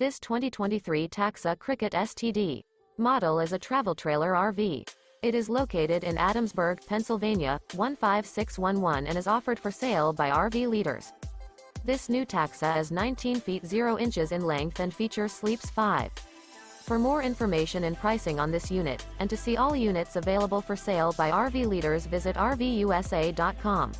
This 2023 Taxa Cricket STD model is a travel trailer RV. It is located in Adamsburg, Pennsylvania, 15611 and is offered for sale by RV Leaders. This new taxa is 19 feet 0 inches in length and features sleeps 5. For more information and pricing on this unit, and to see all units available for sale by RV Leaders visit RVUSA.com.